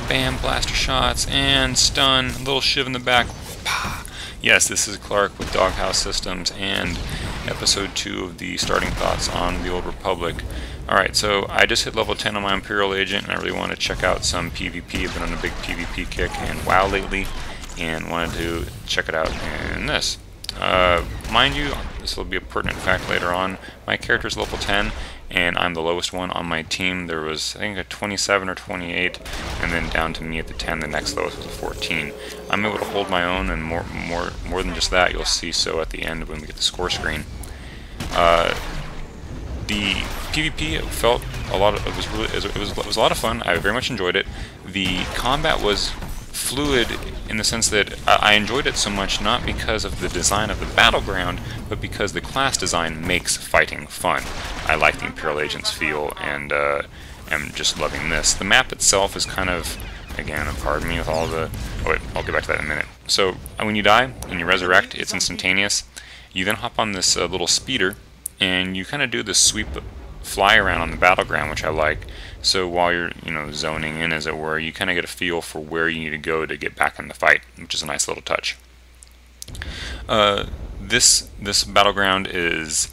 Bam, blaster shots, and stun, little shiv in the back. Pah. Yes, this is Clark with Doghouse Systems and episode 2 of the starting thoughts on the Old Republic. Alright, so I just hit level 10 on my Imperial Agent and I really want to check out some PvP. I've been on a big PvP kick and WoW lately and wanted to check it out in this. Uh, mind you, this will be a pertinent fact later on, my character is level 10 and I'm the lowest one on my team. There was, I think, a 27 or 28, and then down to me at the 10, the next lowest was a 14. I'm able to hold my own, and more, more, more than just that, you'll see so at the end when we get the score screen. Uh, the PvP felt a lot of, it was really, it was, it was a lot of fun. I very much enjoyed it. The combat was fluid in the sense that I enjoyed it so much not because of the design of the battleground, but because the class design makes fighting fun. I like the Imperial Agents feel and uh, am just loving this. The map itself is kind of, again, pardon me with all the... Oh wait, I'll get back to that in a minute. So uh, when you die and you resurrect, it's instantaneous. You then hop on this uh, little speeder and you kind of do this sweep fly around on the battleground, which I like. So while you're, you know, zoning in, as it were, you kind of get a feel for where you need to go to get back in the fight, which is a nice little touch. Uh, this this battleground is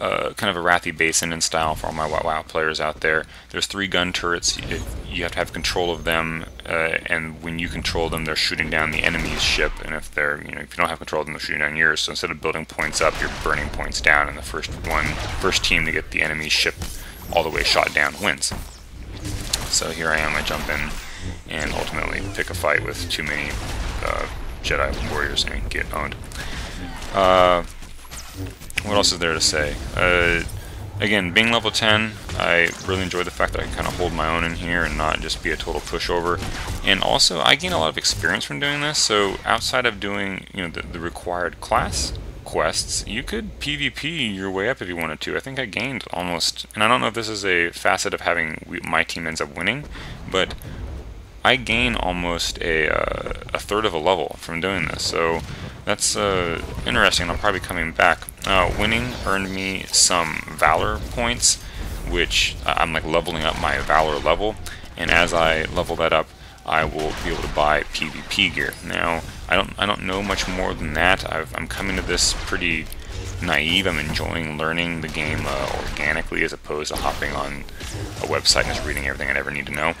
kind of a Arathi Basin in style for all my WoW, players out there. There's three gun turrets. You have to have control of them, uh, and when you control them, they're shooting down the enemy's ship. And if they're, you know, if you don't have control of them, they're shooting down yours. So instead of building points up, you're burning points down. And the first one, first team to get the enemy's ship all the way shot down wins. So here I am. I jump in and ultimately pick a fight with too many uh, Jedi warriors and get owned. Uh, what else is there to say? Uh, again, being level 10, I really enjoy the fact that I can kind of hold my own in here and not just be a total pushover. And also, I gain a lot of experience from doing this, so outside of doing you know the, the required class quests, you could PvP your way up if you wanted to. I think I gained almost, and I don't know if this is a facet of having my team ends up winning, but I gain almost a, uh, a third of a level from doing this. So that's uh, interesting. I'm probably coming back. Uh, winning earned me some Valor points, which uh, I'm like leveling up my Valor level. And as I level that up, I will be able to buy PvP gear. Now, I don't I don't know much more than that. i am coming to this pretty naive. I'm enjoying learning the game uh, organically as opposed to hopping on a website and just reading everything I ever need to know.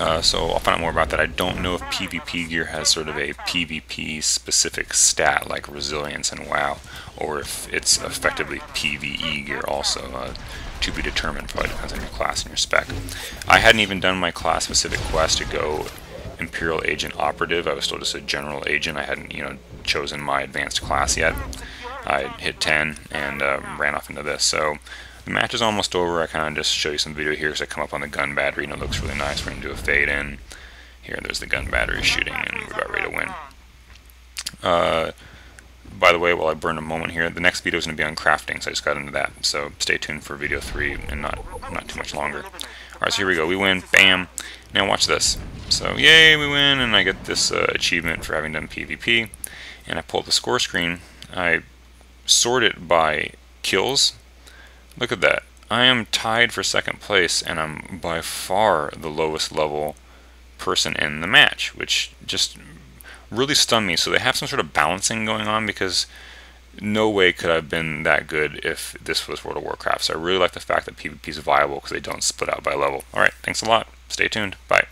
Uh, so I'll find out more about that. I don't know if PvP gear has sort of a PvP specific stat like resilience and WoW, or if it's effectively PvE gear also. Uh, to be determined, probably depends on your class and your spec. I hadn't even done my class specific quest to go Imperial Agent Operative. I was still just a general agent. I hadn't, you know, chosen my advanced class yet. I hit 10 and uh, ran off into this. So the match is almost over. I kind of just show you some video here as I come up on the gun battery, and it looks really nice. We're going to do a fade in. Here, there's the gun battery shooting, and we're about ready to win. Uh, by the way, while I burn a moment here, the next video is going to be on crafting, so I just got into that. So stay tuned for video 3 and not, not too much longer. Alright, so here we go. We win. Bam. Now watch this. So, yay, we win, and I get this uh, achievement for having done PvP. And I pull up the score screen. I sort it by kills, Look at that. I am tied for second place, and I'm by far the lowest level person in the match, which just really stunned me. So they have some sort of balancing going on because no way could I have been that good if this was World of Warcraft. So I really like the fact that PvP is viable because they don't split out by level. Alright, thanks a lot. Stay tuned. Bye.